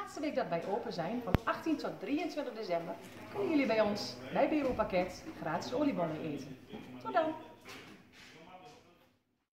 laatste week dat wij open zijn, van 18 tot 23 december, kunnen jullie bij ons, bij Bureau Pakket, gratis oliebollen eten. Tot dan!